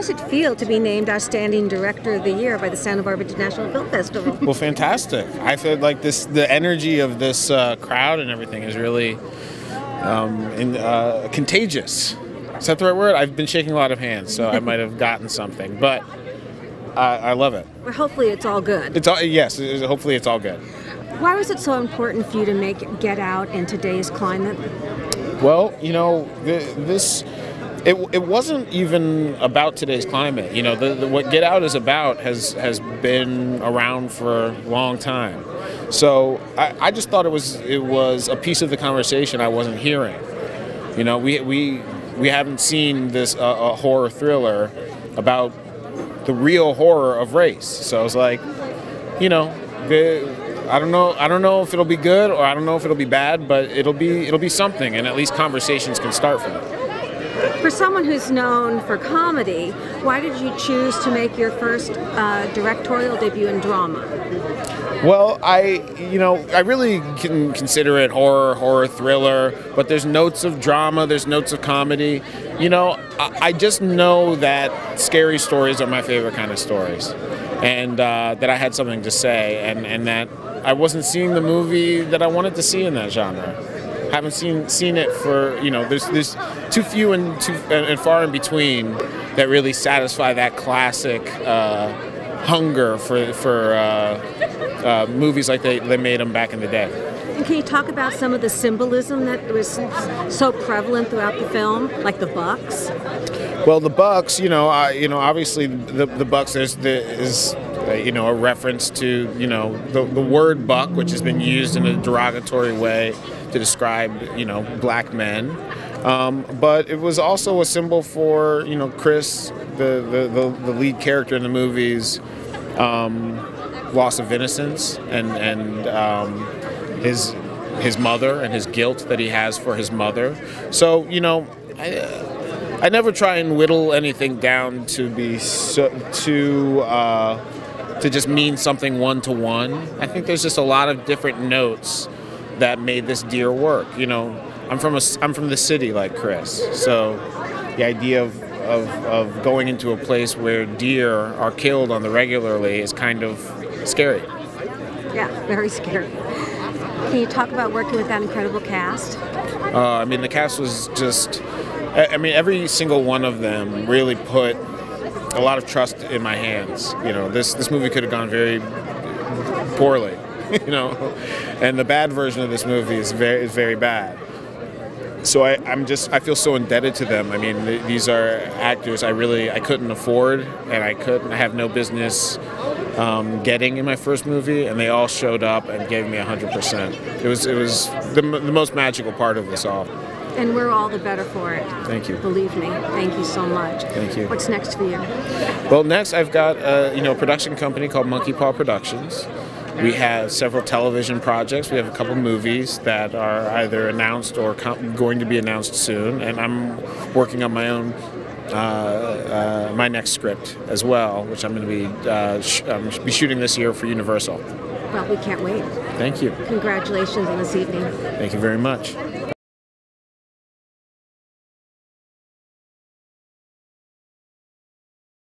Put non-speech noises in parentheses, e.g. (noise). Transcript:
does it feel to be named Outstanding Director of the Year by the Santa Barbara International Film Festival? Well, fantastic. I feel like this, the energy of this uh, crowd and everything is really um, in, uh, contagious. Is that the right word? I've been shaking a lot of hands, so I (laughs) might have gotten something, but I, I love it. Well, hopefully it's all good. It's all yes. hopefully, it's all good. Why was it so important for you to make Get Out in today's climate? Well, you know, th- this it, it wasn't even about today's climate. You know, the, the, what Get Out is about has has been around for a long time. So I, I just thought it was it was a piece of the conversation I wasn't hearing. You know, we we we haven't seen this uh, a horror thriller about the real horror of race. So I was like, you know, I don't know. I don't know if it'll be good or I don't know if it'll be bad, but it'll be it'll be something, and at least conversations can start from it. For someone who's known for comedy, why did you choose to make your first uh, directorial debut in drama? Well, I you know I really can consider it horror, horror thriller, but there's notes of drama, there's notes of comedy. You know, I, I just know that scary stories are my favorite kind of stories, and uh, that I had something to say, and and that I wasn't seeing the movie that I wanted to see in that genre. Haven't seen seen it for you know. There's there's too few and too and far in between that really satisfy that classic uh, hunger for for uh, uh, movies like they, they made them back in the day. And can you talk about some of the symbolism that was so prevalent throughout the film, like the bucks? Well, the Bucks, you know, uh, you know, obviously the the Bucks there's the, is uh, you know a reference to you know the, the word buck, which has been used in a derogatory way to describe you know black men. Um, but it was also a symbol for you know Chris, the the, the, the lead character in the movies, um, loss of innocence and and um, his his mother and his guilt that he has for his mother. So you know. I, I never try and whittle anything down to be so, to uh, to just mean something one to one. I think there's just a lot of different notes that made this deer work. You know, I'm from a I'm from the city like Chris, so the idea of of, of going into a place where deer are killed on the regularly is kind of scary. Yeah, very scary. Can you talk about working with that incredible cast? Uh, I mean, the cast was just. I I mean, every single one of them really put a lot of trust in my hands. You know, this this movie could have gone very poorly. (laughs) You know, and the bad version of this movie is very is very bad. So I, I'm just I feel so indebted to them. I mean, th- these are actors I really I couldn't afford, and I couldn't I have no business um, getting in my first movie, and they all showed up and gave me 100%. It was it was the, m- the most magical part of this all. And we're all the better for it. Thank you. Believe me. Thank you so much. Thank you. What's next for you? Well, next I've got a you know production company called Monkey Paw Productions. We have several television projects. We have a couple movies that are either announced or going to be announced soon, and I'm working on my own. Uh, uh, my next script as well, which I'm going to be uh, sh- um, be shooting this year for Universal. Well, we can't wait. Thank you. Congratulations on this evening. Thank you very much.